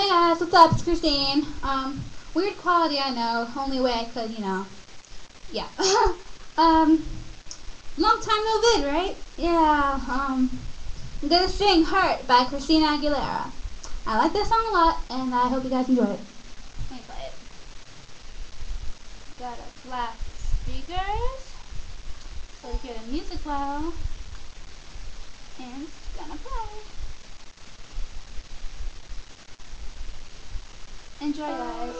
hey guys, what's up? It's Christine. Um, weird quality, I know. Only way I could, you know. Yeah. um, long time no vid, right? Yeah. Um, I'm gonna sing "Hurt" by Christina Aguilera. I like this song a lot, and I hope you guys enjoy it. Let me play it. Got a flat speakers, so you hear the music well, and it's gonna play. Enjoy, guys.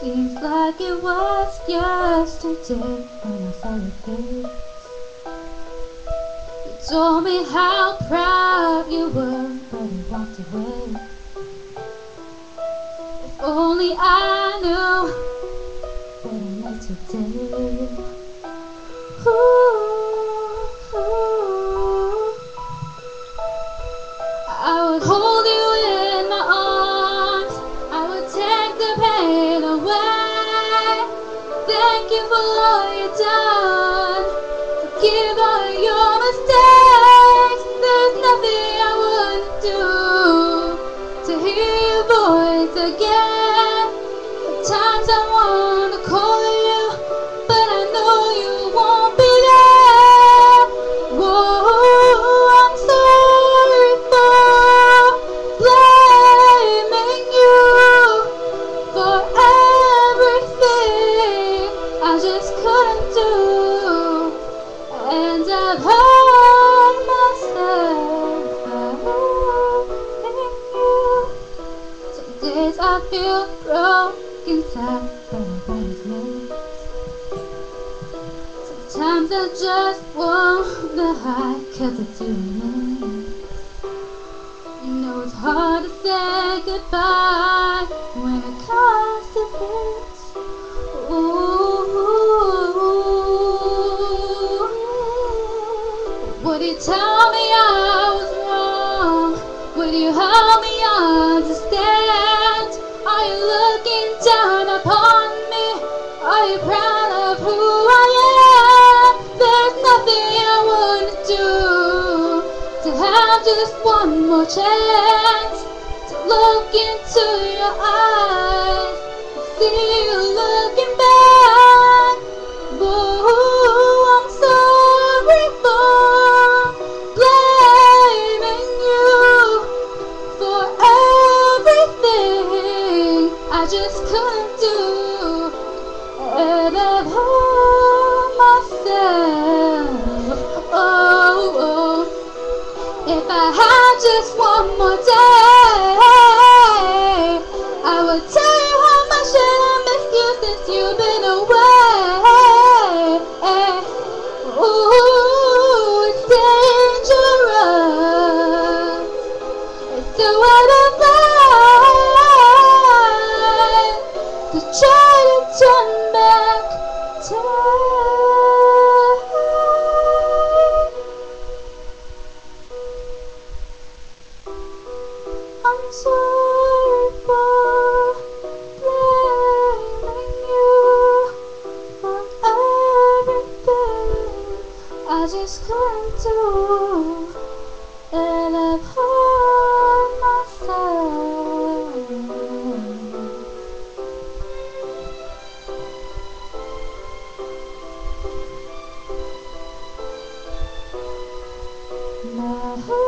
Seems like it was yesterday when I saw your face. You told me how proud you were, but you walked away. If only I knew what I know today. Ooh, ooh. I would hold you in my arms. I would take the pain away. Thank you for all you've done. Again. Sometimes I wanna I feel broken inside, but promise me. Sometimes I just wanna hide, cause it's and me. You know it's hard to say goodbye just one more chance to look into your eyes and see you looking back. Whoa, I'm sorry for blaming you for everything I just couldn't do. And I've hurt myself. If I had just one more day, I just couldn't do, and I've hurt myself. Now